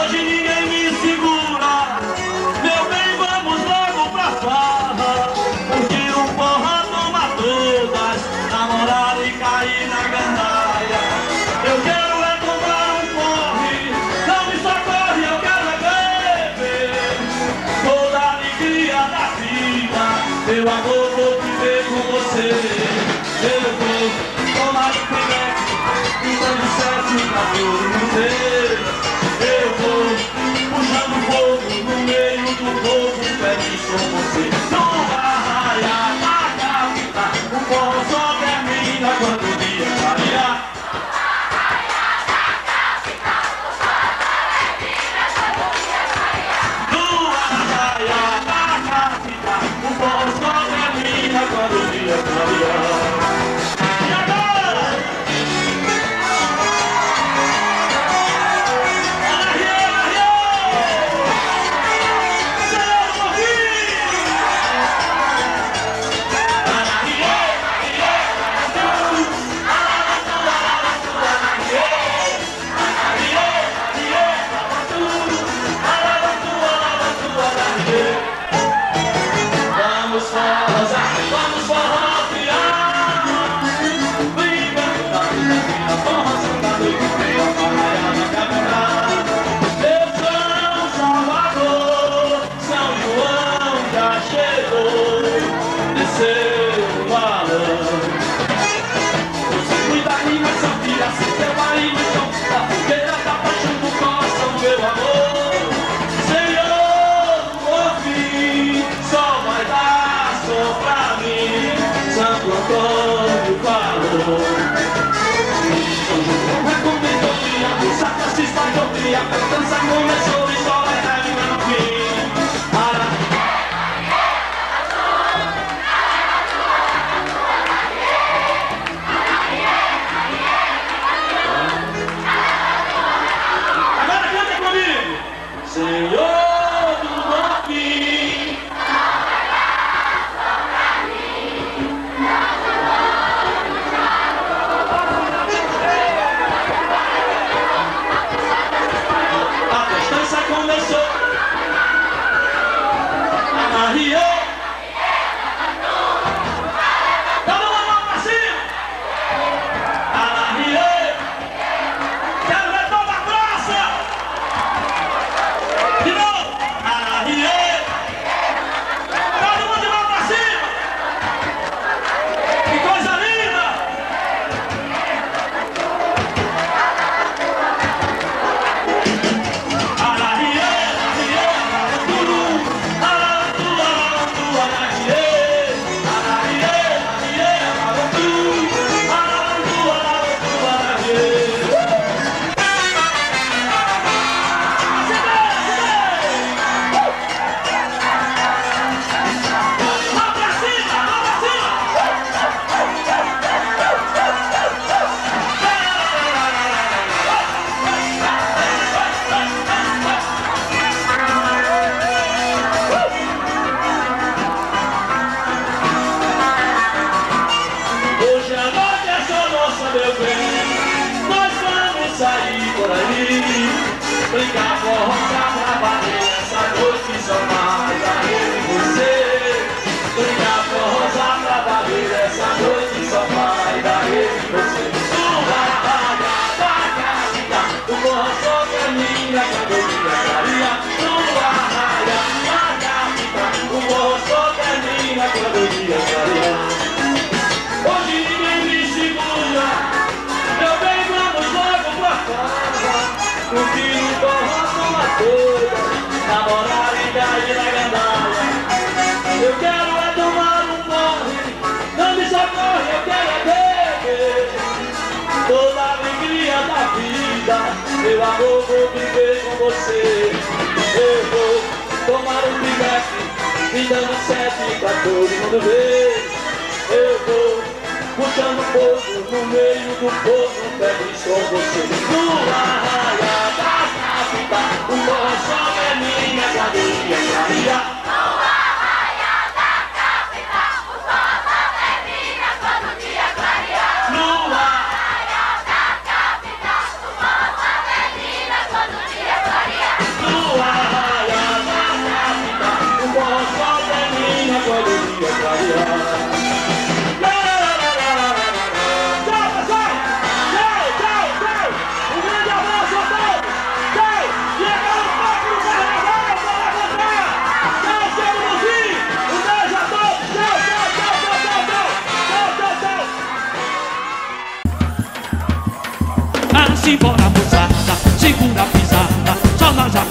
Hoje ninguém Hallelujah. Santo Antônio falou Recomendou que a missata se espalhou Que a festança começou e só é raiva no fim Para... Senhor 你，对家国。amor, vou viver com você. Eu vou tomar um picape, me dando sete pra todo mundo ver. Eu vou puxando poço no meio do povo, feliz com você. No arraia da capital, o coração é minha, cadeia, cadeia. Simbora moçada, segura a pisada, só nós já